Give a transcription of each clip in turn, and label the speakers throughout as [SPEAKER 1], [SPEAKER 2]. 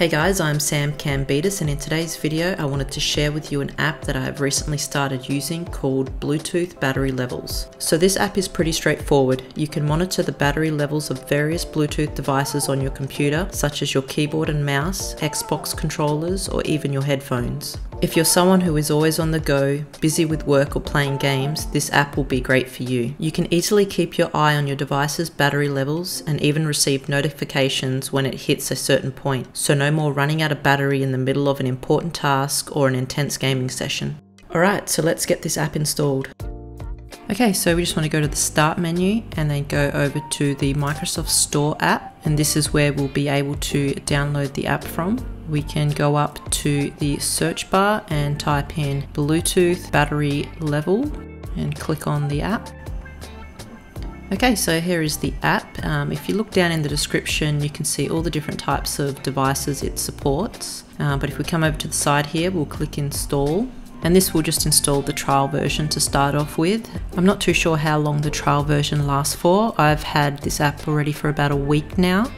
[SPEAKER 1] Hey guys, I'm Sam Cambetis and in today's video I wanted to share with you an app that I have recently started using called Bluetooth Battery Levels. So this app is pretty straightforward. You can monitor the battery levels of various Bluetooth devices on your computer, such as your keyboard and mouse, Xbox controllers, or even your headphones. If you're someone who is always on the go, busy with work or playing games, this app will be great for you. You can easily keep your eye on your device's battery levels and even receive notifications when it hits a certain point, so no more running out of battery in the middle of an important task or an intense gaming session. Alright, so let's get this app installed. Okay, so we just want to go to the start menu and then go over to the Microsoft Store app and this is where we'll be able to download the app from we can go up to the search bar and type in Bluetooth battery level and click on the app. Okay, so here is the app. Um, if you look down in the description, you can see all the different types of devices it supports. Uh, but if we come over to the side here, we'll click install. And this will just install the trial version to start off with. I'm not too sure how long the trial version lasts for. I've had this app already for about a week now.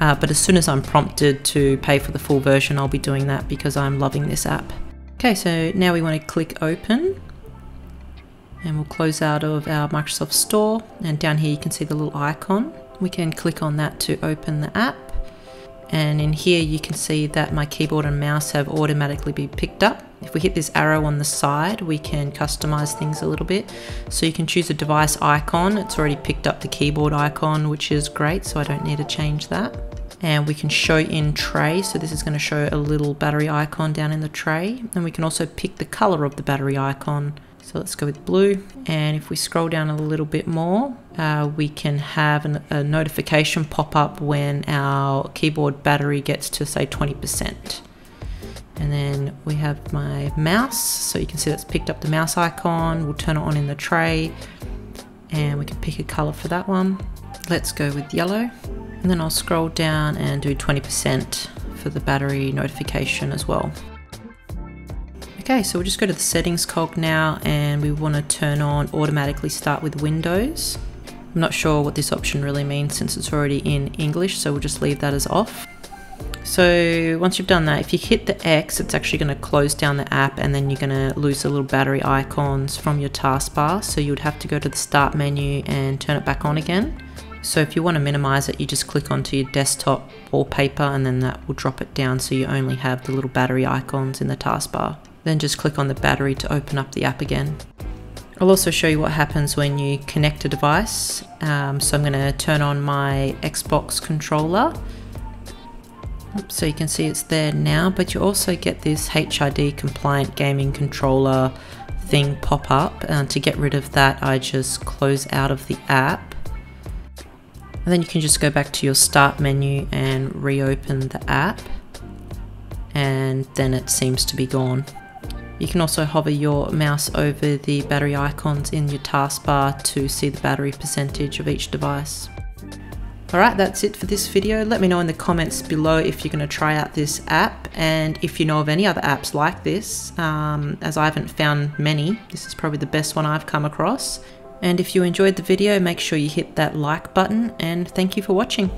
[SPEAKER 1] Uh, but as soon as I'm prompted to pay for the full version, I'll be doing that because I'm loving this app. Okay, so now we want to click open and we'll close out of our Microsoft Store and down here you can see the little icon. We can click on that to open the app and in here you can see that my keyboard and mouse have automatically been picked up. If we hit this arrow on the side we can customize things a little bit. So you can choose a device icon, it's already picked up the keyboard icon which is great so I don't need to change that. And we can show in tray. So this is going to show a little battery icon down in the tray. And we can also pick the color of the battery icon. So let's go with blue. And if we scroll down a little bit more uh, we can have an, a notification pop up when our keyboard battery gets to say 20% and then we have my mouse so you can see that's picked up the mouse icon we'll turn it on in the tray and we can pick a color for that one let's go with yellow and then I'll scroll down and do 20% for the battery notification as well. Okay, so we'll just go to the settings cog now and we want to turn on automatically start with Windows. I'm not sure what this option really means since it's already in English, so we'll just leave that as off. So once you've done that, if you hit the X, it's actually going to close down the app and then you're going to lose the little battery icons from your taskbar. So you would have to go to the start menu and turn it back on again. So if you want to minimize it, you just click onto your desktop wallpaper and then that will drop it down so you only have the little battery icons in the taskbar. Then just click on the battery to open up the app again. I'll also show you what happens when you connect a device. Um, so I'm going to turn on my Xbox controller. So you can see it's there now, but you also get this HID compliant gaming controller thing pop up. And to get rid of that, I just close out of the app and then you can just go back to your start menu and reopen the app and then it seems to be gone. You can also hover your mouse over the battery icons in your taskbar to see the battery percentage of each device. Alright, that's it for this video. Let me know in the comments below if you're going to try out this app and if you know of any other apps like this, um, as I haven't found many. This is probably the best one I've come across. And if you enjoyed the video, make sure you hit that like button and thank you for watching.